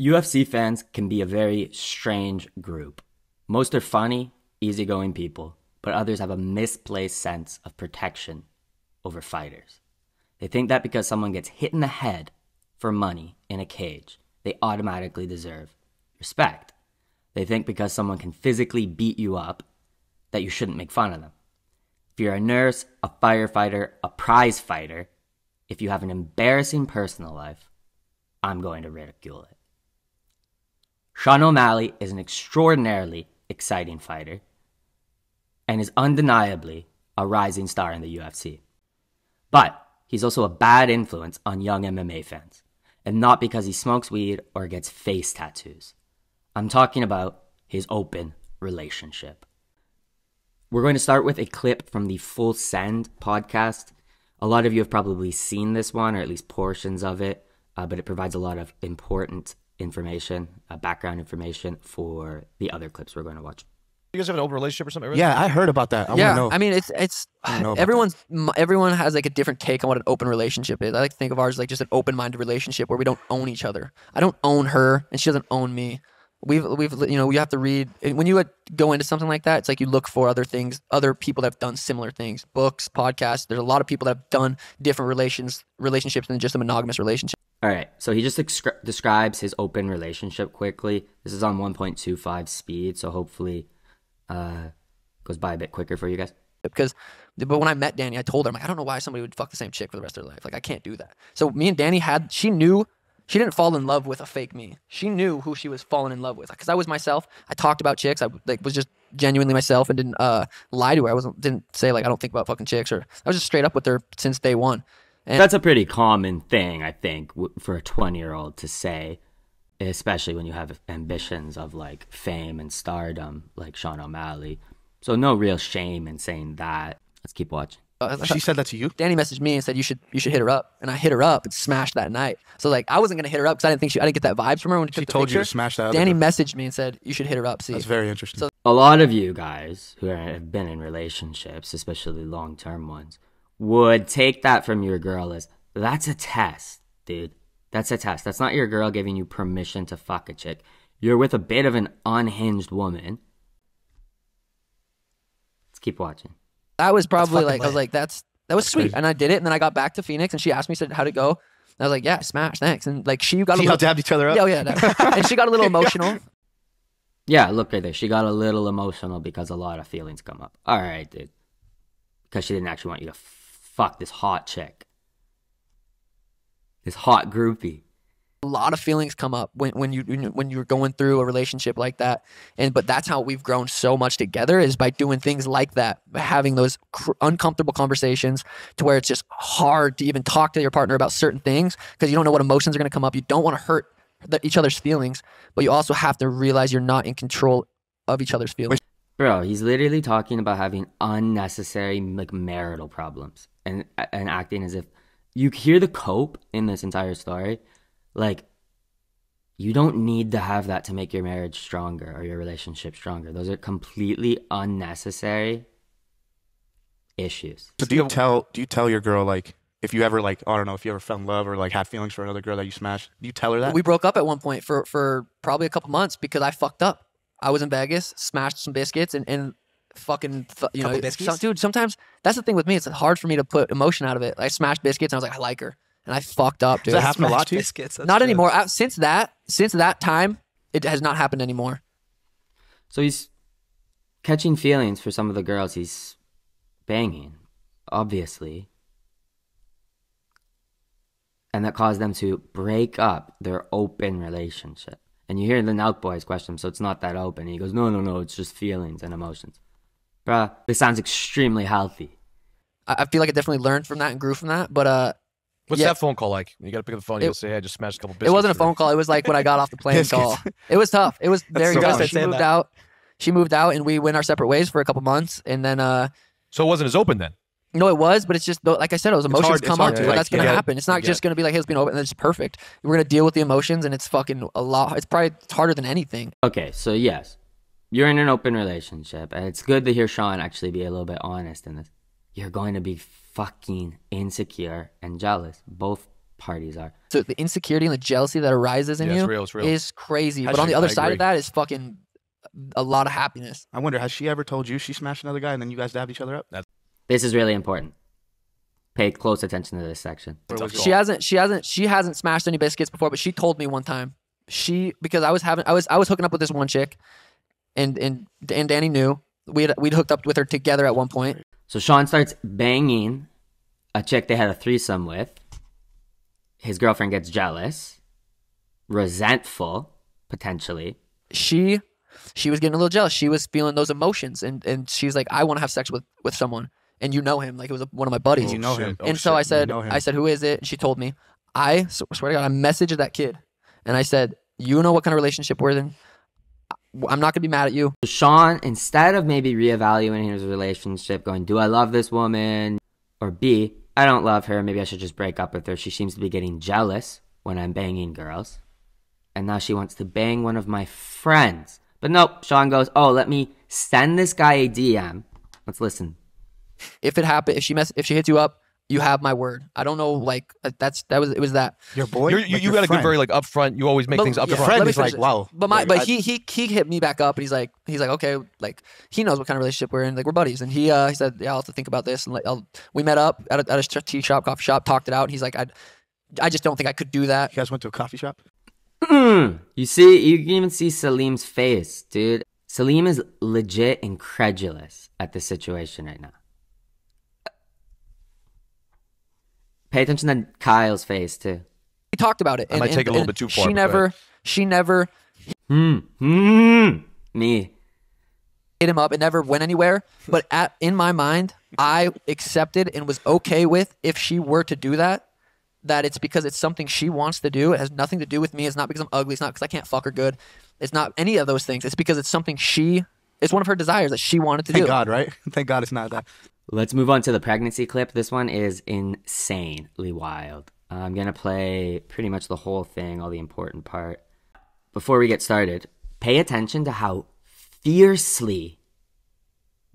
UFC fans can be a very strange group. Most are funny, easygoing people, but others have a misplaced sense of protection over fighters. They think that because someone gets hit in the head for money in a cage, they automatically deserve respect. They think because someone can physically beat you up that you shouldn't make fun of them. If you're a nurse, a firefighter, a prize fighter, if you have an embarrassing personal life, I'm going to ridicule it. Sean O'Malley is an extraordinarily exciting fighter and is undeniably a rising star in the UFC. But he's also a bad influence on young MMA fans, and not because he smokes weed or gets face tattoos. I'm talking about his open relationship. We're going to start with a clip from the Full Send podcast. A lot of you have probably seen this one, or at least portions of it, uh, but it provides a lot of important information, uh, background information for the other clips we're going to watch. You guys have an open relationship or something? Yeah, I heard about that. I yeah, want to know. I mean, it's it's I know everyone's m- everyone has like a different take on what an open relationship is. I like to think of ours like just an open-minded relationship where we don't own each other. I don't own her, and she doesn't own me. We've we've you know you have to read when you uh, go into something like that. It's like you look for other things, other people that have done similar things, books, podcasts. There's a lot of people that have done different relations relationships than just a monogamous relationship. All right, so he just describes his open relationship quickly. This is on 1.25 speed, so hopefully uh, goes by a bit quicker for you guys. because but when I met Danny, I told her I'm like I don't know why somebody would fuck the same chick for the rest of their life. Like I can't do that. So me and Danny had she knew she didn't fall in love with a fake me. She knew who she was falling in love with because I was myself. I talked about chicks. I like was just genuinely myself and didn't uh lie to her. I wasn't didn't say like I don't think about fucking chicks or I was just straight up with her since day one. And That's a pretty common thing, I think, for a 20 year old to say, especially when you have ambitions of like fame and stardom, like Sean O'Malley. So, no real shame in saying that. Let's keep watching. Uh, she said that to you. Danny messaged me and said you should you should hit her up, and I hit her up and smashed that night. So like I wasn't gonna hit her up because I didn't think she I didn't get that vibes from her when she She took the told you to picture. smash that Danny girl. messaged me and said you should hit her up. See, That's very interesting. So- A lot of you guys who are, have been in relationships, especially long term ones, would take that from your girl as that's a test, dude. That's a test. That's not your girl giving you permission to fuck a chick. You're with a bit of an unhinged woman. Let's keep watching. That was probably fucking like I was like that's that was sweet, crazy. and I did it. And then I got back to Phoenix, and she asked me said how'd it go. And I was like yeah, smash, thanks. And like she got a See little dabbed each other up? yeah, oh, yeah, that- and she got a little emotional. Yeah, look right there. She got a little emotional because a lot of feelings come up. All right, dude. Because she didn't actually want you to fuck this hot chick. This hot groupie. A lot of feelings come up when, when you when you- when you're going through a relationship like that and but that's how we've grown so much together is by doing things like that having those uncomfortable conversations to where it's just hard to even talk to your partner about certain things because you don't know what emotions are going to come up you don't want to hurt the, each other's feelings but you also have to realize you're not in control of each other's feelings Bro, he's literally talking about having unnecessary like marital problems and and acting as if you hear the cope in this entire story. Like you don't need to have that to make your marriage stronger or your relationship stronger. Those are completely unnecessary issues. So do you tell do you tell your girl like if you ever like I don't know if you ever fell in love or like had feelings for another girl that you smashed? Do you tell her that? we broke up at one point for for probably a couple months because I fucked up. I was in Vegas, smashed some biscuits, and and fucking th- you know, biscuits? some- dude. Sometimes that's the thing with me. It's hard for me to put emotion out of it. I smashed biscuits, and I was like, I like her, and I fucked up, dude. Does that happen a lot to you? Biscuits. that's not good. anymore. Uh, Since that since that time, it has not happened anymore. So he's catching feelings for some of the girls he's banging, obviously. And that caused them to break up their open relationship. And you hear the Nelk boys question him, so it's not that open. And he goes, No, no, no, it's just feelings and emotions. Bruh, this sounds extremely healthy. I, I feel like I definitely learned from that and grew from that. But uh, What's Yeah. that phone call like? You got to pick up the phone. You gotta say, "Hey, I just smashed a couple biscuits." it wasn't a phone call. It was like when I got off the plane call. It was tough. It was very so tough. She moved that. out. She moved out, and we went our separate ways for a couple months, and then uh. So it wasn't as open then. No, it was, but it's just like I said, those emotions hard- come hard up. to, but like, that's gonna yeah, happen. It's not get just gonna be like, "Hey, it's been open," and it's perfect. We're gonna deal with the emotions, and it's fucking a lot. It's probably it's harder than anything. Okay, so yes, you're in an open relationship, and it's good to hear Sean actually be a little bit honest in this. You're going to be fucking insecure and jealous, both parties are. So the insecurity and the jealousy that arises in Yeah, you it's real, it's real. is crazy. Has but on the other I side agree. of that is fucking a lot of happiness. I wonder, has she ever told you she smashed another guy and then you guys dabbed each other up? This is really important. Pay close attention to this section. Or was it- She hasn't she hasn't she hasn't smashed any biscuits before, but she told me one time. She because I was having I was I was hooking up with this one chick and and and Danny knew. We had we'd hooked up with her together at one point. So Sean starts banging a chick they had a threesome with. His girlfriend gets jealous, resentful, potentially. She she was getting a little jealous. She was feeling those emotions and and she's like, I want to have sex with with someone. And you know him, like it was a, one of my buddies. Oh, you know shit. him. Oh, and so shit. I said, know. I said, who is it? And she told me. I swear to God, I messaged that kid, and I said, you know what kind of relationship we're in. I'm not gonna be mad at you. Sean, instead of maybe reevaluating his relationship, going, Do I love this woman? Or B, I don't love her. Maybe I should just break up with her. She seems to be getting jealous when I'm banging girls. And now she wants to bang one of my friends. But nope, Sean goes, Oh, let me send this guy a DM. Let's listen. If it happens, if she mess, if she hits you up, you have my word. I don't know, like uh, that's that was it was that. Your boy? You're, you Like you got a good, very like upfront. You always make But- things yeah, upfront. friend let is like, it. wow. But my Like, but I- he he he hit me back up and he's like he's like okay like he knows what kind of relationship we're in like we're buddies and he uh he said yeah I'll have to think about this and like I'll, we met up at a, at a tea shop coffee shop talked it out and he's like I I just don't think I could do that You guys went to a coffee shop? You see, you can even see Salim's face, dude. Salim is legit incredulous at the situation right now. Pay attention to Kyle's face, too. we talked about it I and, might and- take a little bit too far, she but go never she never Hmm. Hmm. Me. hit him up it never went anywhere but at in my mind I accepted and was okay with if she were to do that that it's because it's something she wants to do. It has nothing to do with me. It's not because I'm ugly. It's not because I can't fuck her good. It's not any of those things. It's because it's something she. It's one of her desires that she wanted to Thank do. God, right? Thank God it's not that. Let's move on to the pregnancy clip. This one is insanely wild. I'm going to play pretty much the whole thing, all the important part. Before we get started, pay attention to how fiercely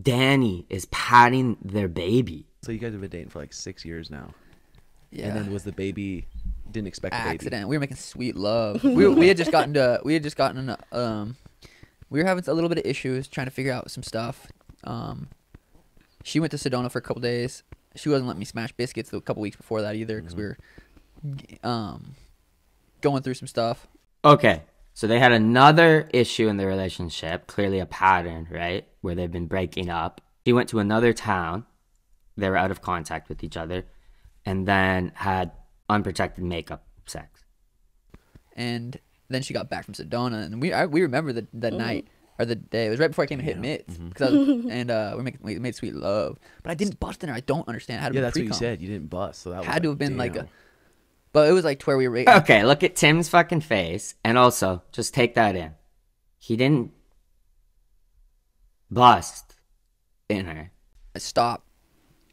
Danny is patting their baby. So you guys have been dating for like six years now, Yeah. and then was the baby didn't expect a baby? accident. We were making sweet love. we, we had just gotten to we had just gotten a, um we were having a little bit of issues trying to figure out some stuff. Um, she went to Sedona for a couple days. She wasn't letting me smash biscuits a couple weeks before that either because we were um going through some stuff. Okay, so they had another issue in their relationship, clearly a pattern, right? Where they've been breaking up. He went to another town. They were out of contact with each other and then had unprotected makeup sex. and then she got back from Sedona, and we I, we remember the that night or the day. It was right before I came and hit mitts, 'cause I was, and uh, we make, we made sweet love. But I didn't bust in her. I don't understand how to. Yeah, be that's what you said. You didn't bust, so that was Had to have been like a. But it was like to where we were. Okay, look at Tim's fucking face. And also, just take that in. He didn't bust in her. I stopped,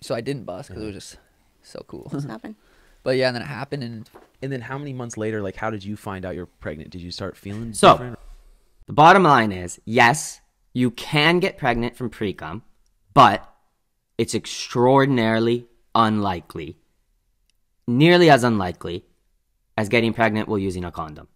so I didn't bust because it was just so cool. What's happened? but yeah, and then it happened, and And then how many months later, like, how did you find out you're pregnant? Did you start feeling So- different? The bottom line is yes, you can get pregnant from precum, but it's extraordinarily unlikely, nearly as unlikely as getting pregnant while using a condom.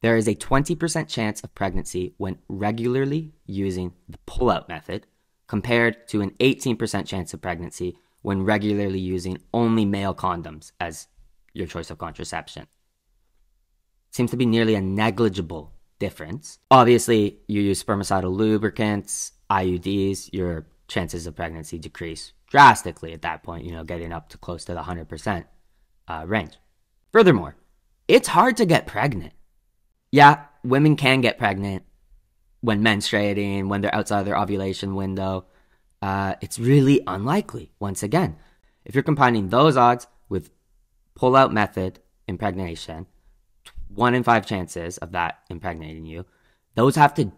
There is a 20% chance of pregnancy when regularly using the pull out method, compared to an 18% chance of pregnancy when regularly using only male condoms as your choice of contraception seems to be nearly a negligible difference. Obviously, you use spermicidal lubricants, IUDs, your chances of pregnancy decrease drastically at that point, you know, getting up to close to the 100% uh, range. Furthermore, it's hard to get pregnant. Yeah, women can get pregnant when menstruating, when they're outside their ovulation window. Uh, it's really unlikely, once again. If you're combining those odds with pull out method impregnation, one in five chances of that impregnating you. Those have to,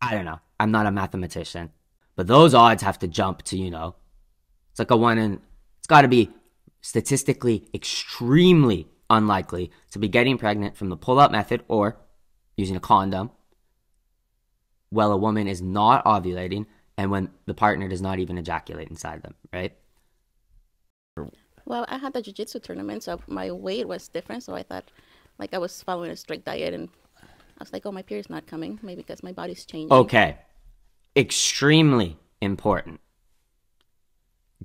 I don't know. I'm not a mathematician, but those odds have to jump to, you know, it's like a one in, it's got to be statistically extremely unlikely to be getting pregnant from the pull out method or using a condom while a woman is not ovulating and when the partner does not even ejaculate inside them, right? Well, I had the jiu-jitsu tournament, so my weight was different. So I thought, like, I was following a strict diet, and I was like, oh, my period's not coming, maybe because my body's changing. Okay. Extremely important.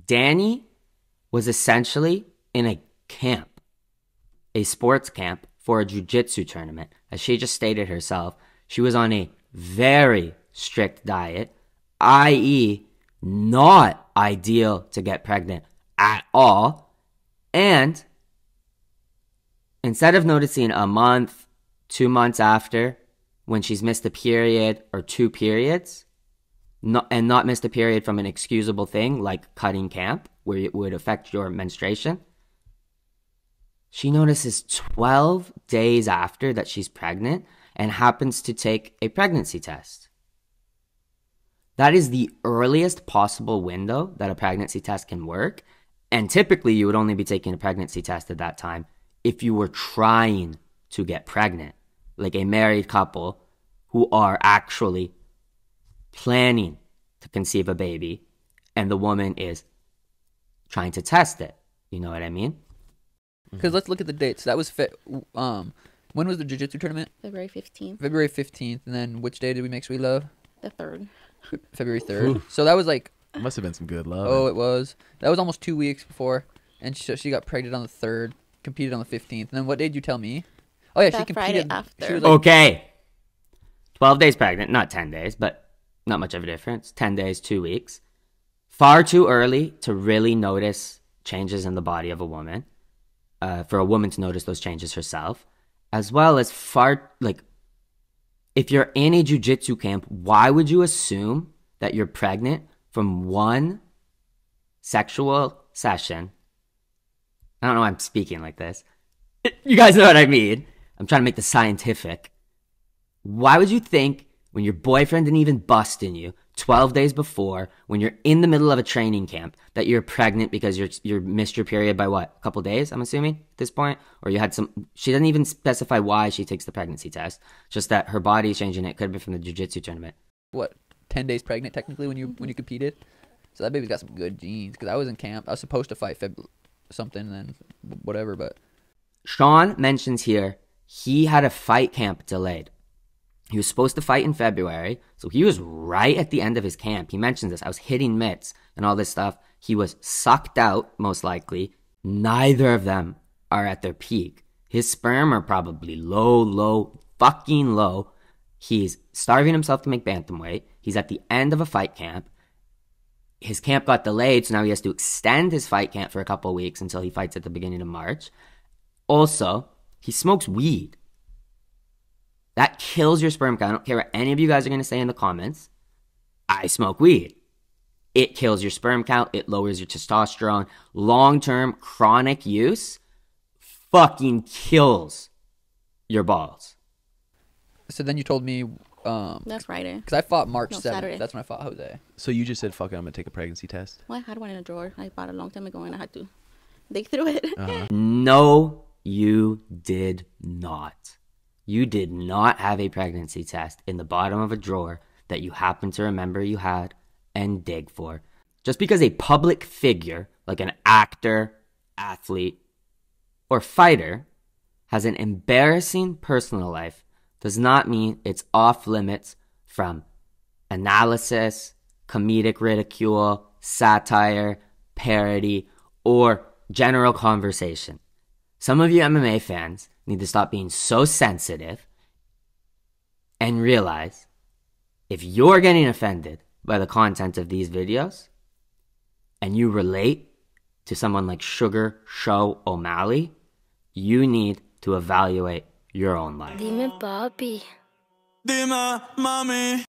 Danny was essentially in a camp, a sports camp for a jiu-jitsu tournament. As she just stated herself, she was on a very strict diet, i.e., not ideal to get pregnant at all. And instead of noticing a month, two months after, when she's missed a period or two periods, not, and not missed a period from an excusable thing like cutting camp, where it would affect your menstruation, she notices 12 days after that she's pregnant and happens to take a pregnancy test. That is the earliest possible window that a pregnancy test can work. And typically, you would only be taking a pregnancy test at that time if you were trying to get pregnant, like a married couple who are actually planning to conceive a baby and the woman is trying to test it. You know what I mean? Because let's look at the dates. That was fe- um, when was the jiu-jitsu tournament? February 15th, February fifteenth, and then which day did we make sweet love? the third. February third. So that was like, Must have been some good love. oh, it was. That was almost two weeks before, and so she got pregnant on the third, competed on the fifteenth, and then what day did you tell me? Oh yeah, she That Friday competed. She after. was like, Okay. 12 days pregnant, not 10 days, but not much of a difference. 10 days, two weeks. Far too early to really notice changes in the body of a woman, uh, for a woman to notice those changes herself, as well as far, like, if you're in a jujitsu camp, why would you assume that you're pregnant from one sexual session? I don't know why I'm speaking like this. You guys know what I mean. I'm trying to make this scientific. Why would you think when your boyfriend didn't even bust in you 12 days before, when you're in the middle of a training camp, that you're pregnant because you're you're missed your period by what? A couple days, I'm assuming at this point, or you had some. She didn't even specify why she takes the pregnancy test. Just that her body's changing. It could have been from the jujitsu tournament. what ten days pregnant technically when you when you competed. So that baby's got some good genes. Because I was in camp, I was supposed to fight Feb something, then whatever. But Sean mentions here he had a fight camp delayed. He was supposed to fight in February, so he was right at the end of his camp. He mentions this. I was hitting mitts and all this stuff. He was sucked out, most likely. Neither of them are at their peak. His sperm are probably low, low, fucking low. He's starving himself to make bantamweight. He's at the end of a fight camp. His camp got delayed, so now he has to extend his fight camp for a couple weeks until he fights at the beginning of March. Also, he smokes weed. That kills your sperm count. I don't care what any of you guys are going to say in the comments. I smoke weed. It kills your sperm count. It lowers your testosterone. Long term chronic use fucking kills your balls. so then you told me, um, That's Friday. because I fought March No, seventh. Saturday. That's when I fought Jose. So you just said, "Fuck it, I'm gonna take a pregnancy test." Well, I had one in a drawer. I bought it a long time ago, and I had to dig through it. Uh-huh. No, you did not. You did not have a pregnancy test in the bottom of a drawer that you happen to remember you had and dig for. Just because a public figure, like an actor, athlete, or fighter, has an embarrassing personal life does not mean it's off limits from analysis, comedic ridicule, satire, parody, or general conversation. Some of you MMA fans need to stop being so sensitive and realize if you're getting offended by the content of these videos and you relate to someone like Suga Sean O'Malley, you need to evaluate your own life. Dime papi. Dime, mami.